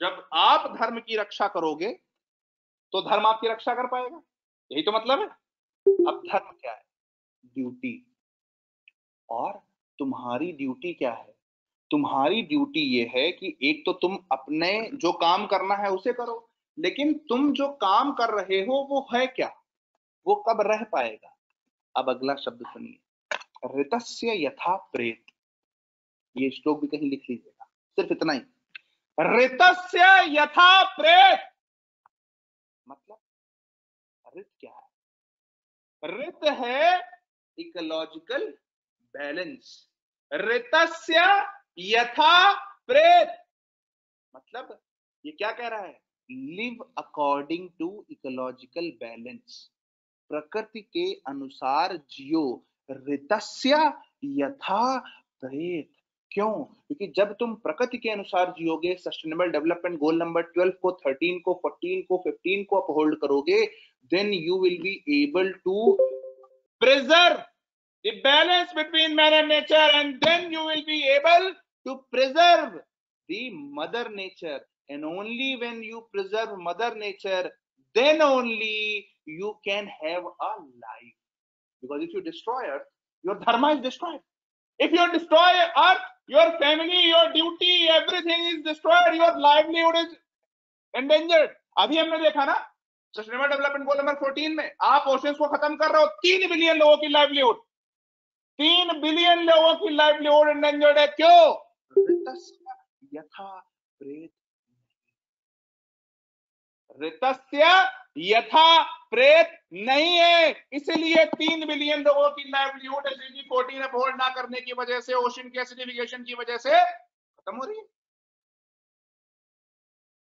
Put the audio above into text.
जब आप धर्म की रक्षा करोगे तो धर्म आपकी रक्षा कर पाएगा। यही तो मतलब है। अब धर्म क्या है? ड्यूटी। और तुम्हारी ड्यूटी क्या है? तुम्हारी ड्यूटी ये है कि एक तो तुम अपने जो काम करना है उसे करो, लेकिन तुम जो काम कर रहे हो, वो है क्या? वो कब रह पाएगा? अब अगला शब्द सुनिए। ऋतस्य यथा प्रेत। ये श्लोक भी कहीं लिख लीजिएगा। सिर्फ़ इतना ही। ऋतस्य यथा प्रेत। मतलब ऋत क्या है? ऋत है इकोलॉजिकल बैलेंस ऋतस्य यथा प्रेत। मतलब ये क्या कह रहा है? Live according to ecological balance प्रकृति के अनुसार जियो। ऋतस्य यथा प्रेत। क्यों? क्योंकि जब तुम प्रकृति के अनुसार जियोगे sustainable development goal number twelve को थर्टीन को फोर्टीन को फिफ्टीन को अपहोल्ड करोगे then you will be able to preserve the balance between man and nature and then you will be able to preserve the mother nature and only when you preserve mother nature then only you can have a life because if you destroy earth your dharma is destroyed if you destroy earth, your family, your duty, everything is destroyed. Your livelihood is endangered. अभी हमने देखा ना sustainable development goal number 14 में, आप oceans को खत्म कर रहे हो, तीन बिलियन लोगों की लाइवलीहुड तीन बिलियन लोगों की लाइवलीहुड एंडेंजर्ड है, क्यों? यथा प्रेत ऋतस्य यथा प्रेत नहीं है। इसीलिए तीन बिलियन लोगों की लाइवलीहुड एसडीजी 14 अफोर्ड ना करने की वजह से ओशन के एसिडिफिकेशन की वजह से खत्म हो रही है।